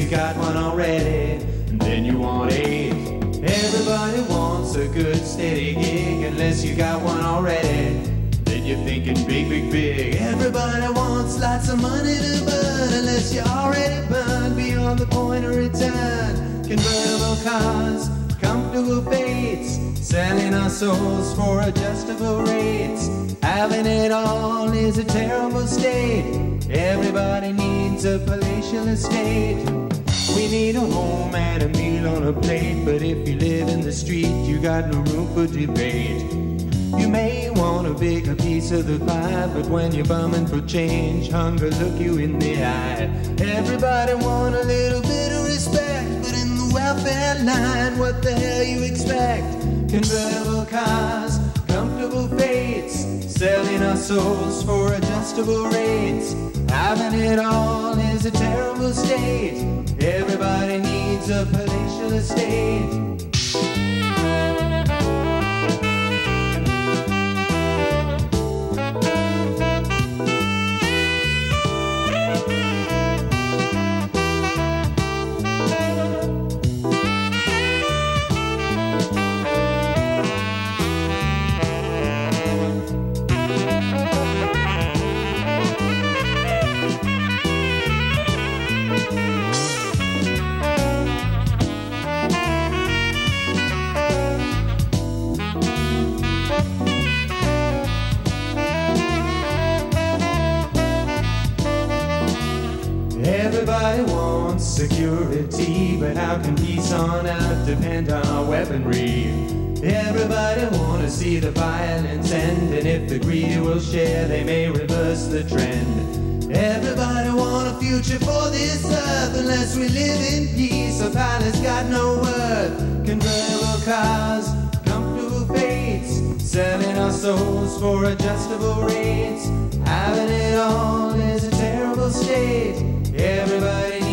you got one already, and then you want eight. Everybody wants a good steady gig unless you got one already. Then you're thinking big, big, big. Everybody wants lots of money to burn unless you're already burned beyond the point of return. Convertible cars, comfortable fates, selling our souls for adjustable rates. Having it all is a terrible state. Everybody needs a palatial estate. We need a home and a meal on a plate, but if you live in the street, you got no room for debate. You may want a bigger piece of the pie, but when you're bumming for change, hunger look you in the eye. Everybody want a little line, what the hell you expect? Convertible cars, comfortable fates, selling our souls for adjustable rates. Having it all is a terrible state. Everybody needs a palatial estate. Everybody want security, but how can peace on earth depend on our weaponry? Everybody wanna see the violence end, and if the greedy will share, they may reverse the trend. Everybody want a future for this earth, unless we live in peace, a palace got no worth. Convertible cars, comfortable fates, selling our souls for adjustable rates. Having it all is a terrible state. Everybody